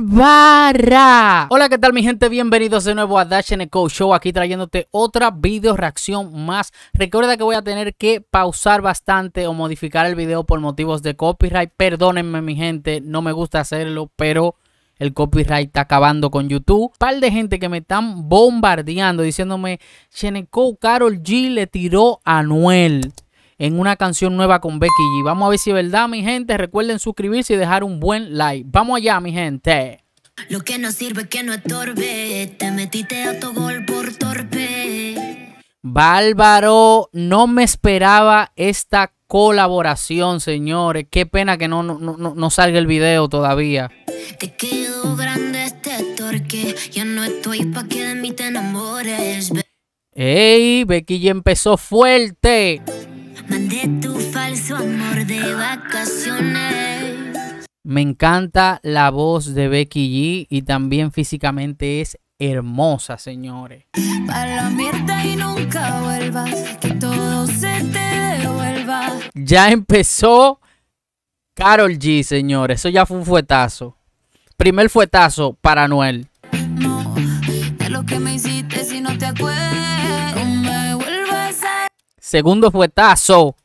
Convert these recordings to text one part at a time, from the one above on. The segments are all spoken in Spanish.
Bárbara. Hola, ¿qué tal mi gente? Bienvenidos de nuevo a Dash Co Show, aquí trayéndote otra video reacción más. Recuerda que voy a tener que pausar bastante o modificar el video por motivos de copyright. Perdónenme mi gente, no me gusta hacerlo, pero el copyright está acabando con YouTube. Un par de gente que me están bombardeando diciéndome, Sheneco Carol G le tiró a Anuel en una canción nueva con Becky G. Vamos a ver si es verdad, mi gente. Recuerden suscribirse y dejar un buen like. Vamos allá, mi gente. Lo que no sirve que no estorbe. Te metiste a tu gol por torpe. Bárbaro, no me esperaba esta colaboración, señores. Qué pena que no, no, no, salga el video todavía. Te quedó grande este torque. Ya no estoy pa' que de mí te enamores. Ey, Becky ya empezó fuerte. Mandé tu falso amor de vacaciones. Me encanta la voz de Becky G y también físicamente es hermosa, señores. Para la mierda y nunca vuelvas, que todo se te devuelva. Ya empezó Carol G, señores. Eso ya fue un fuetazo. Primer fuetazo para Noel. Segundo fuetazo.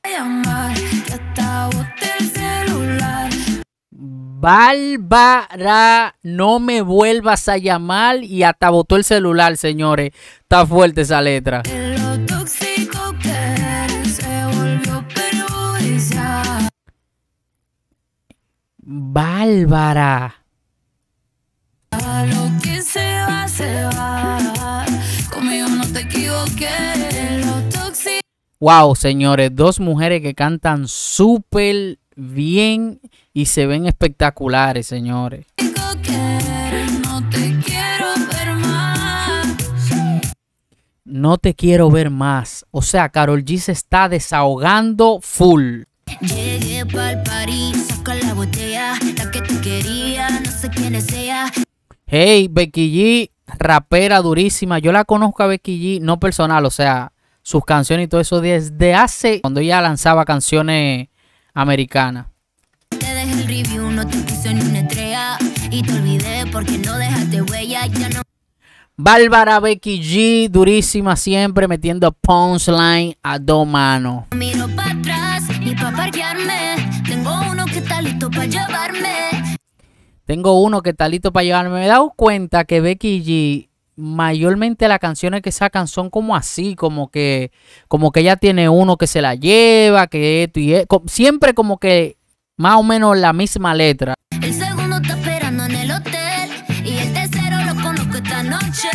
Bárbara, no me vuelvas a llamar y hasta botó el celular, señores. Está fuerte esa letra. Bárbara. Wow, señores, dos mujeres que cantan súper bien y se ven espectaculares, señores. No te quiero ver más. O sea, Carol G se está desahogando full. Llegué pa'l París, saca la botella, la que tú querías, no sé quién es ella. Hey, Becky G, rapera durísima. Yo la conozco a Becky G, no personal, o sea, sus canciones y todo eso desde hace cuando ella lanzaba canciones americanas. Te dejé el review, no te puse ni una estrella y te olvidé porque no dejaste huella, ya no. Bárbara Becky G, durísima siempre, metiendo punchline a dos manos. Miro para atrás y para parquearme. Tengo uno que está listo para llevarme. Tengo uno que está listo para llevarme. Me he dado cuenta que Becky G mayormente las canciones que sacan son como así, como que, como que ella tiene uno que se la lleva, que esto y esto, siempre como que más o menos la misma letra. El segundo está esperando en el hotel y el tercero lo conozco esta noche.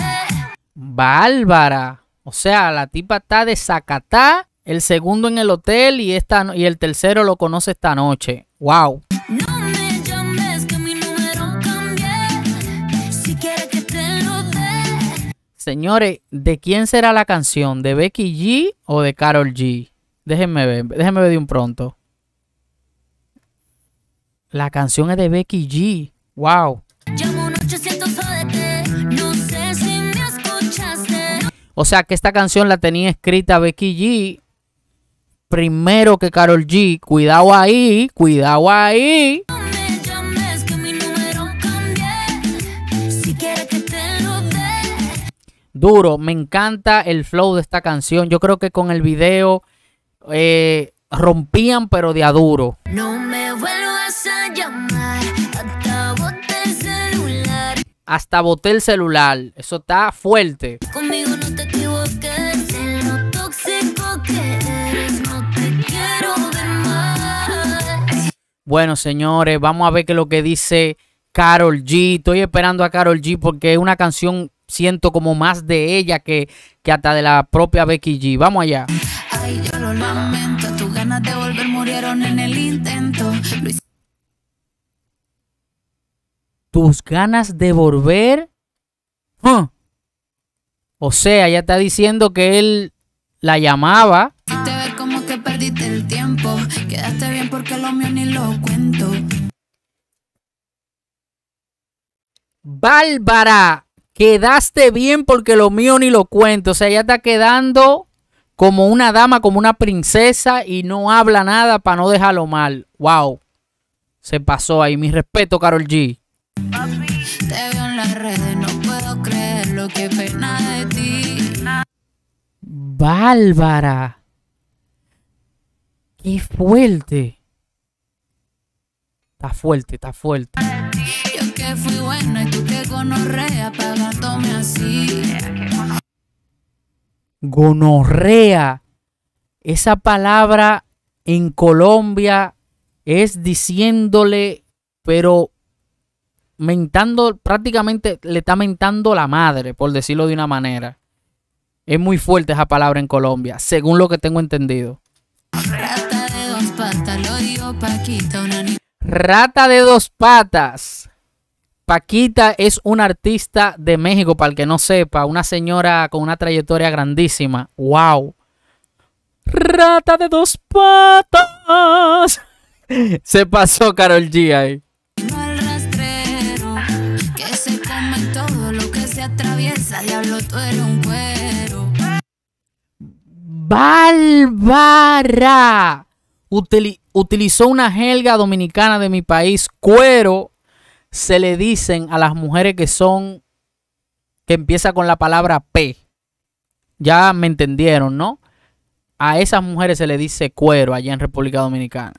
Bárbara. O sea, la tipa está de Zacatá, el segundo en el hotel y, esta, y el tercero lo conoce esta noche. ¡Wow! Señores, ¿de quién será la canción? ¿De Becky G o de Carol G? Déjenme ver, déjenme ver de un pronto. La canción es de Becky G. Wow. O sea que esta canción la tenía escrita Becky G primero que Carol G. Cuidado ahí, cuidado ahí. Duro. Me encanta el flow de esta canción. Yo creo que con el video eh, rompían, pero de a duro. No me vuelvas a llamar, hasta boté el celular. Hasta boté el celular. Eso está fuerte. Conmigo no te equivoques, en lo tóxico que eres, no te quiero ver más. Bueno, señores, vamos a ver qué es lo que dice Carol G. Estoy esperando a Carol G porque es una canción siento como más de ella que, que hasta de la propia Becky G. Vamos allá. Ay, yo lo lamento, tus ganas de volver murieron en el intento. Tus ganas de volver. O sea, ella está diciendo que él la llamaba. te como que perdiste el tiempo. Quedaste bien porque lo mío ni lo cuento. Bárbara quedaste bien porque lo mío ni lo cuento. O sea, ella está quedando como una dama, como una princesa y no habla nada para no dejarlo mal. Wow. Se pasó ahí. Mi respeto, Carol G. Te veo en las redes, no puedo creer lo que pena de ti. Bárbara. Qué fuerte. Está fuerte, está fuerte. Yo que fui buena y tú que gonorrea pagándome así. Gonorrea. Esa palabra en Colombia es diciéndole, pero mentando, prácticamente le está mentando la madre, por decirlo de una manera. Es muy fuerte esa palabra en Colombia, según lo que tengo entendido. Rata de dos patas, lo digo Paquita, una. Rata de dos patas. Paquita es una artista de México, para el que no sepa, una señora con una trayectoria grandísima. ¡Wow! Rata de dos patas. Se pasó Carol G ahí. al rastrero que se come todo lo que se atraviesa. Diablo, tú eres un cuero. Bárbara. Utili- utilizó una jerga dominicana de mi país. Cuero se le dicen a las mujeres que son que empieza con la palabra P. Ya me entendieron, ¿no? A esas mujeres se le dice cuero allá en República Dominicana.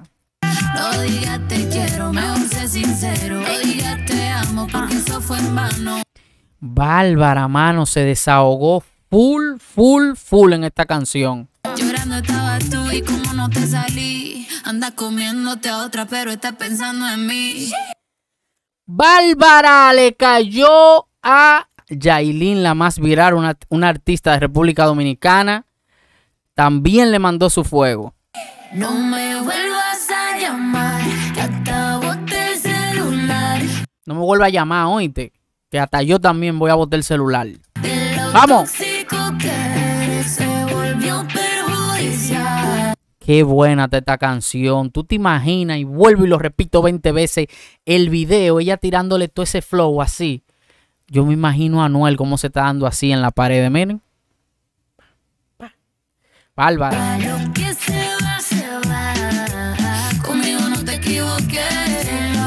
No digas te quiero, mejor sé sincero. No digas te amo porque eso fue en vano. Bárbara, mano, se desahogó full, full, full en esta canción. Llorando estabas tú y como no te salí. Andas comiéndote a otra, pero estás pensando en mí. Bárbara le cayó a Yailin, la más viral, una, una artista de República Dominicana. También le mandó su fuego. No me vuelvas a llamar, que hasta boté el celular. No me vuelva a llamar, oíste. Que hasta yo también voy a botar el celular. Vamos. Qué buena está esta canción. Tú te imaginas, y vuelvo y lo repito 20 veces, el video, ella tirándole todo ese flow así. Yo me imagino a Anuel cómo se está dando así en la pared. Miren. Bárbara.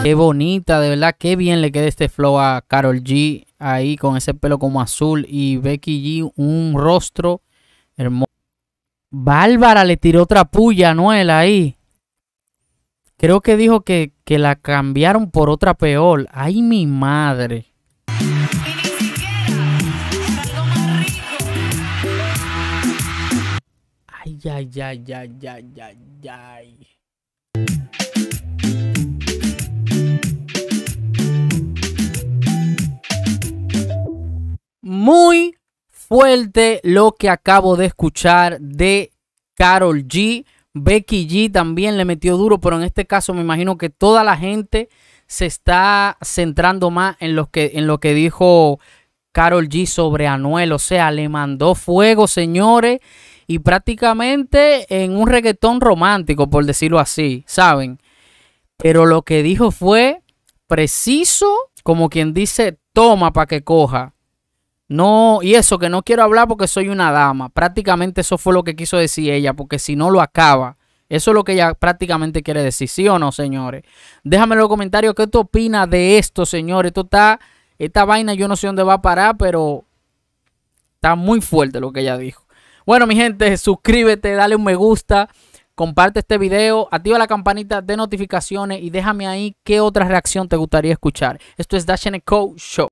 Qué bonita, de verdad, qué bien le queda este flow a Carol G ahí con ese pelo como azul y Becky G un rostro hermoso. Bárbara le tiró otra puya a Noel ahí. Creo que dijo que, que la cambiaron por otra peor. Ay, mi madre. Ay, ay, ay, ay, ay, ay, ay. Muy fuerte lo que acabo de escuchar de Carol G. Becky G también le metió duro, pero en este caso me imagino que toda la gente se está centrando más en lo que, en lo que dijo Carol G sobre Anuel. O sea, le mandó fuego, señores, y prácticamente en un reggaetón romántico, por decirlo así, ¿saben? Pero lo que dijo fue preciso, como quien dice, toma para que coja. No, y eso que no quiero hablar porque soy una dama. Prácticamente eso fue lo que quiso decir ella, porque si no lo acaba. Eso es lo que ella prácticamente quiere decir, ¿sí o no, señores? Déjame en los comentarios qué tú opinas de esto, señores. Esto está, esta vaina yo no sé dónde va a parar, pero está muy fuerte lo que ella dijo. Bueno, mi gente, suscríbete, dale un me gusta, comparte este video, activa la campanita de notificaciones y déjame ahí qué otra reacción te gustaría escuchar. Esto es Dash Co Show.